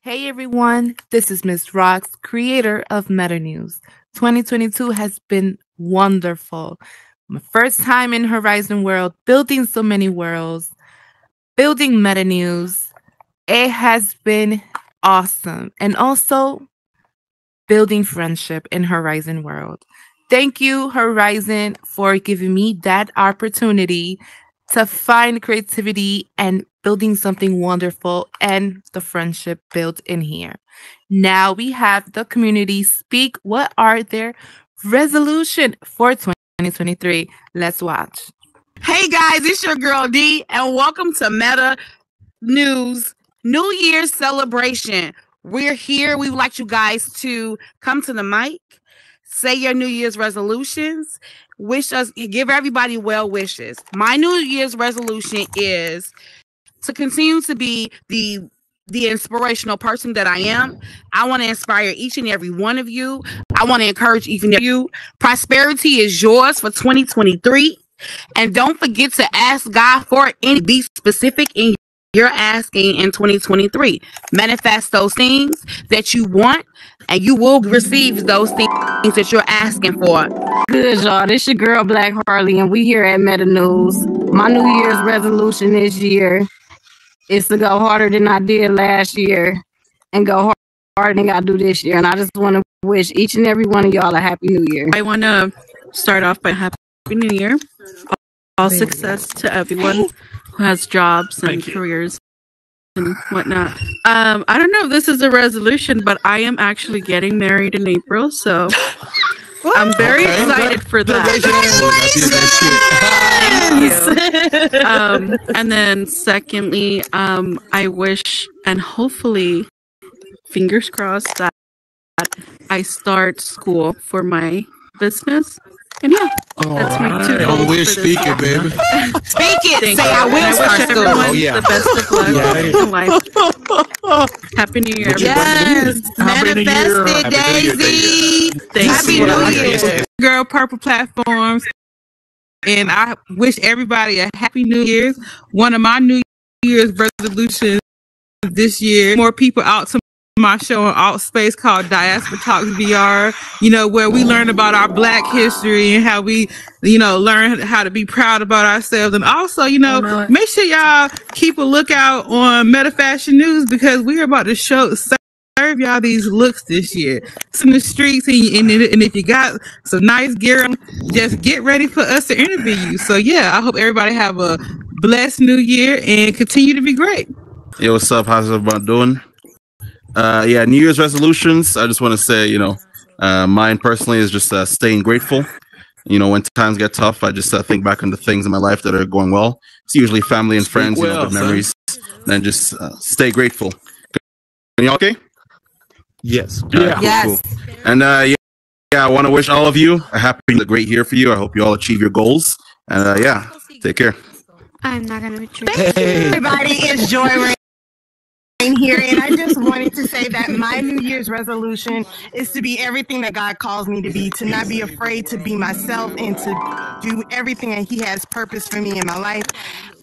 Hey everyone, this is Miss Rocks, creator of Meta News. 2022 has been wonderful. My first time in Horizon World, building so many worlds, building Meta News. It has been awesome. And also building friendship in Horizon World. Thank you, Horizon, for giving me that opportunity to find creativity and building something wonderful and the friendship built in here. Now we have the community speak. What are their resolution for 2023? Let's watch. Hey guys, it's your girl D, and welcome to Meta News New Year's celebration. We're here. We would like you guys to come to the mic, say your New Year's resolutions, wish us, give everybody well wishes. My New Year's resolution is to continue to be the the inspirational person that I am. I want to inspire each and every one of you. I want to encourage even you. Prosperity is yours for 2023. And don't forget to ask God for and be specific in you're asking in 2023. Manifest those things that you want, and you will receive those things that you're asking for. Good, y'all. This your girl Black Harley, and we here at Meta News. My New Year's resolution this year is to go harder than I did last year, and go harder than I do this year. And I just want to wish each and every one of y'all a happy New Year. I want to start off by happy New Year. All success to everyone who has jobs and careers and whatnot. Um, I don't know if this is a resolution, but I am actually getting married in April, so I'm very Okay. excited for that. Thank you. Um, and then secondly, um, I wish and hopefully, fingers crossed that I start school for my business. And yeah, that's my two Don't goals wish for this speaking, baby. Speak it. Thank Say you. I And will wish start school. everyone Oh, yeah. the best of luck Yeah. in life. Happy New Year, Yes, Happy New manifest it, Happy New Year, Daisy. Happy. New Year. Girl Purple platforms. And I wish everybody a happy New Year's. One of my New Year's resolutions this year, more people out to my show on Altspace called Diaspora Talks VR, you know, where we learn about our black history and how we, you know, learn how to be proud about ourselves. And also, you know, uh, make sure y'all keep a lookout on Meta Fashion News because we're about to show serve y'all these looks this year. It's in the streets, and, and, and if you got some nice gear, just get ready for us to interview you. So yeah, I hope everybody have a blessed new year and continue to be great. Yo, what's up? How's everyone doing? Uh, yeah, New Year's resolutions. I just want to say, you know, uh, mine personally is just uh, staying grateful. You know, when times get tough, I just uh, think back on the things in my life that are going well. It's usually family and friends, you know, well, good son. memories. And just uh, stay grateful. You okay? Yes. All right, cool, Yes. cool. And uh, yeah, yeah, I want to wish all of you a happy, great year for you. I hope you all achieve your goals. And uh, yeah, take care. I'm not gonna betray. everybody. It's Joy Rain here, and I just wanted to say that my New Year's resolution is to be everything that God calls me to be, to not be afraid to be myself, and to do everything that He has purpose for me in my life,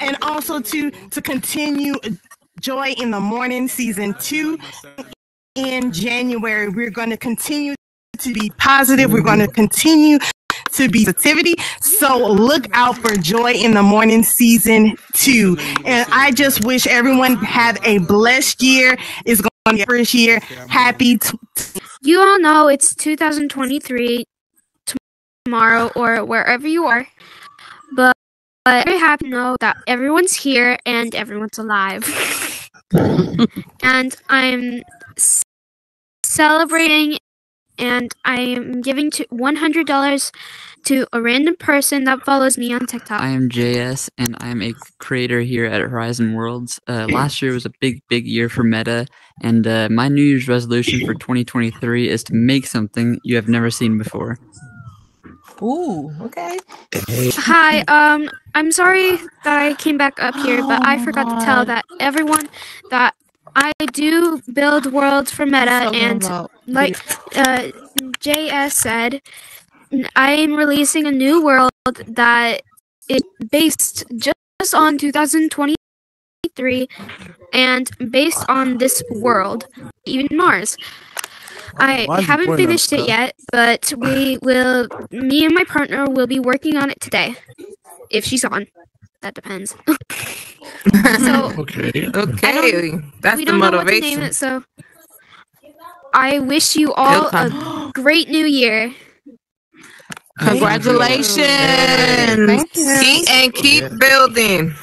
and also to to continue Joy in the Morning season two in January. We're going to continue to be positive. We're going to continue to be positivity. So look out for Joy in the Morning season two. And I just wish everyone have a blessed year. It's going to be first year. Happy. T- You all know it's 2023 tomorrow or wherever you are, but but very happy to know that everyone's here and everyone's alive. and I'm celebrating, and I am giving to $100 to a random person that follows me on TikTok. I am JS, and I'm a creator here at Horizon Worlds. Uh, last year was a big, big year for Meta, and uh, my New Year's resolution for 2023 is to make something you have never seen before. Ooh, okay. Hi, um, I'm sorry that I came back up here, but I forgot to tell that everyone that I do build worlds for Meta, Talking and about like uh, JS said, I'm releasing a new world that is based just on 2023 2023, and based on this world, even Mars. I Why'd haven't finished it yet, but we will. Me and my partner will be working on it today, if she's on. That depends. so Okay. Okay, that's we the don't know what to name motivation. it, so I wish you all a great new year. Congratulations. Thank you. Keep and keep building.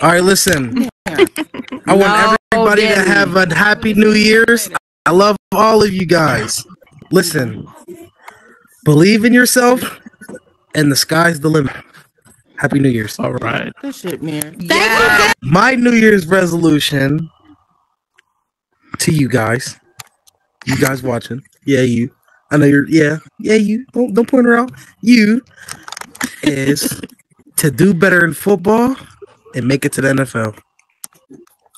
All right, listen. I want everybody to have a happy New Year's. I love all of you guys. Listen, believe in yourself, and the sky's the limit. Happy New Year's. All right. Good shit, man. Yeah. My New Year's resolution to you guys, you guys watching, yeah, you. I know you're, yeah, yeah, you. Don't don't point her out. You is to do better in football and make it to the NFL.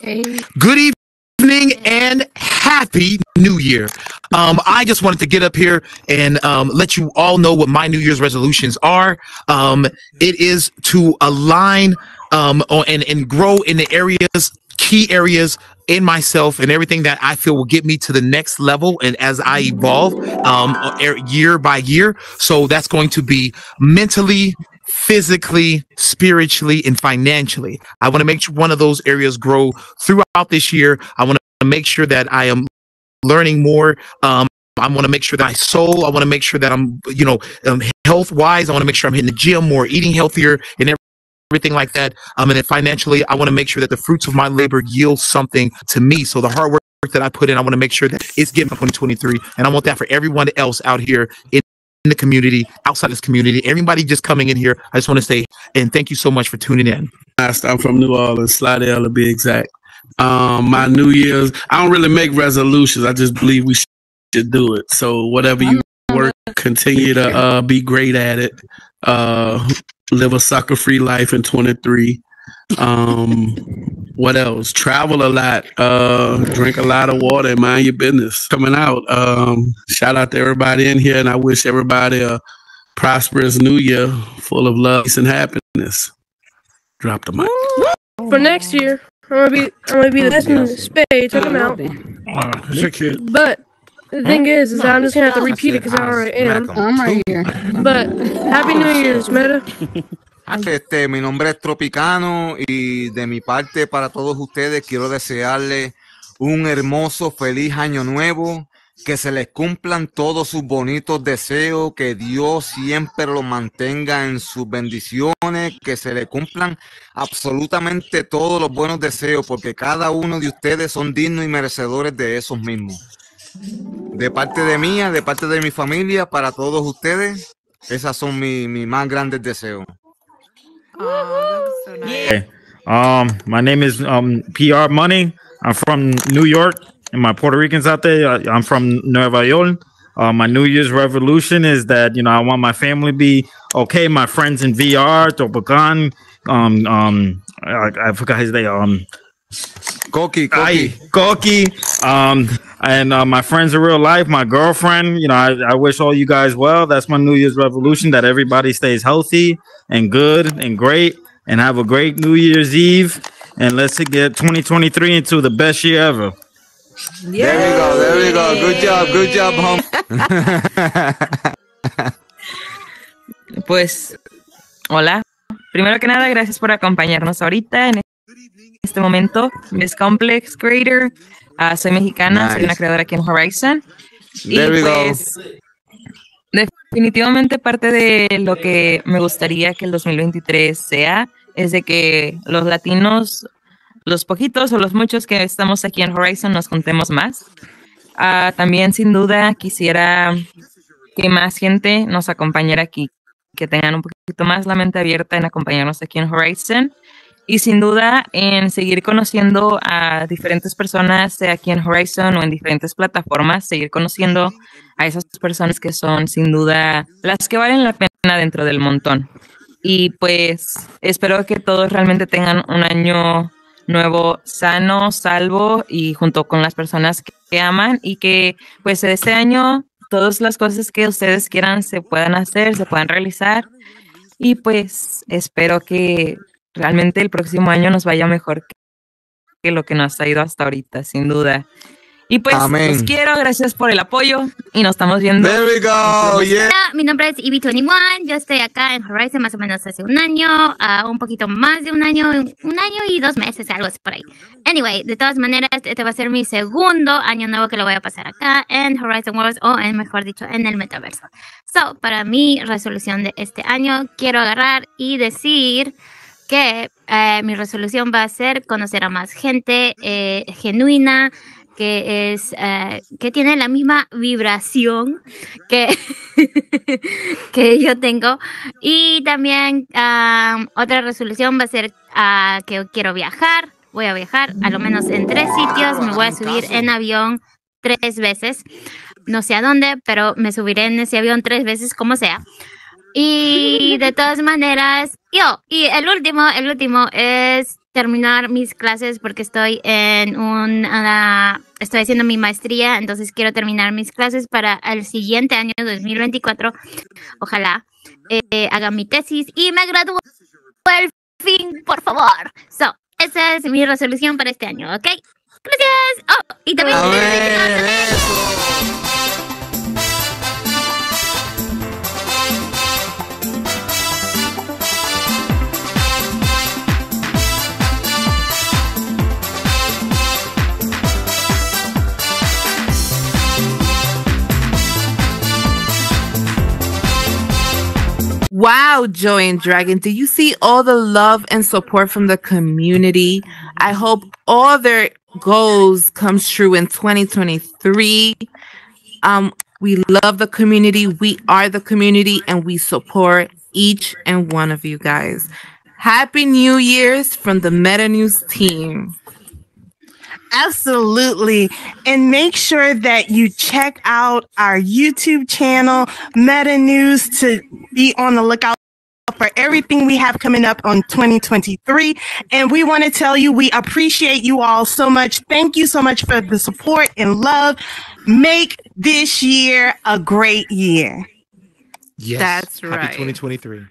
Hey. Good evening and happy New Year. Um, I just wanted to get up here and um, let you all know what my New Year's resolutions are. Um, it is to align um, and, and grow in the areas, key areas in myself and everything that I feel will get me to the next level. And as I evolve um, er- year by year, so that's going to be mentally, physically, spiritually, and financially. I want to make one of those areas grow throughout this year. I want to make sure that I am learning more. Um, I want to make sure that I soul. I want to make sure that I'm, you know, um, health wise. I want to make sure I'm hitting the gym more, eating healthier, and everything like that. Um, and then financially, I want to make sure that the fruits of my labor yield something to me. So the hard work that I put in, I want to make sure that it's getting 2023, and I want that for everyone else out here in in the community, outside this community, everybody just coming in here. I just want to say, and thank you so much for tuning in. I'm from New Orleans, Slidell to be exact. Um, my New Year's, I don't really make resolutions. I just believe we should do it. So whatever you work, continue to uh, be great at it. Uh, live a sucker free life in 23. Um, what else? Travel a lot. Uh, drink a lot of water and mind your business. Coming out. Um, shout out to everybody in here, and I wish everybody a prosperous New Year, full of love peace, and happiness. Drop the mic. For next year, I'm gonna be I'm gonna be the best in the spade. Check them out. But the thing is, is that I'm just gonna have to repeat it because I already am. I'm right here. But Happy New Year's, Meta. Este, mi nombre es Tropicano y de mi parte para todos ustedes quiero desearles un hermoso, feliz año nuevo, que se les cumplan todos sus bonitos deseos, que Dios siempre los mantenga en sus bendiciones, que se le cumplan absolutamente todos los buenos deseos, porque cada uno de ustedes son dignos y merecedores de esos mismos. De parte de mía, de parte de mi familia, para todos ustedes, esas son mi- mis más grandes deseos. Hey, um, my name is um PR Money. I'm from New York, and my Puerto Ricans out there. I- I'm from Nueva York. Uh, my New Year's revolution is that you know I want my family to be okay. My friends in VR, Topacan, um, um, I, I forgot his name. Um, Koki, Koki, Koki. Um, and uh, my friends in real life, my girlfriend. You know, I, I wish all you guys well. That's my New Year's revolution. That everybody stays healthy and good and great, and have a great New Year's Eve. And let's get 2023 into the best year ever. There we go, there we go. Good job, good job, home. Pues, hola. Primero que nada, gracias por acompañarnos ahorita en este momento. Miss Complex Creator. Ah, soy mexicana, soy una creadora aquí en Horizon. Y There go. pues, definitivamente parte de lo que me gustaría que el 2023 sea es de que los latinos, los poquitos o los muchos que estamos aquí en Horizon nos juntemos más. Ah, también sin duda quisiera que más gente nos acompañara aquí, que tengan un poquito más la mente abierta en acompañarnos aquí en Horizon y sin duda en seguir conociendo a diferentes personas, sea aquí en Horizon o en diferentes plataformas, seguir conociendo a esas personas que son sin duda las que valen la pena dentro del montón. Y pues espero que todos realmente tengan un año nuevo sano, salvo y junto con las personas que, que aman y que pues este año todas las cosas que ustedes quieran se puedan hacer, se puedan realizar y pues espero que realmente el próximo año nos vaya mejor que lo que nos ha ido hasta ahorita, sin duda. Y pues Amén. los quiero, gracias por el apoyo y nos estamos viendo. There we go, yeah. Hola, mi nombre es Ivy21. Yo estoy acá en Horizon más o menos hace un año, ah, un poquito más de un año, un año y dos meses, algo así por ahí. Anyway, de todas maneras, este va a ser mi segundo año nuevo que lo voy a pasar acá en Horizon Worlds o, en, mejor dicho, en el metaverso. So, para mi resolución de este año, quiero agarrar y decir que eh, mi resolución va a ser conocer a más gente eh, genuina, que es eh, que tiene la misma vibración que, que yo tengo. Y también am, otra resolución va a ser que quiero viajar. Voy a viajar a lo menos en tres sitios. Me voy a subir en avión tres veces. No sé a dónde, pero me subiré en ese avión tres veces, como sea. Y de todas maneras, yo, y el último, el último es terminar mis clases porque estoy en un, ah, estoy haciendo mi maestría, entonces quiero terminar mis clases para el siguiente año, 2024. Ojalá eh, haga mi tesis y me gradúe al fin, por favor. So, esa es mi resolución para este año, ¿ok? Gracias. Oh, y también... Wow, Joy and Dragon, do you see all the love and support from the community? I hope all their goals comes true in 2023. Um, we love the community. We are the community and we support each and one of you guys. Happy New Year's from the Meta News team. Absolutely. And make sure that you check out our YouTube channel, Meta News, to be on the lookout for everything we have coming up on 2023. And we want to tell you we appreciate you all so much. Thank you so much for the support and love. Make this year a great year. Yes. That's right. Happy 2023.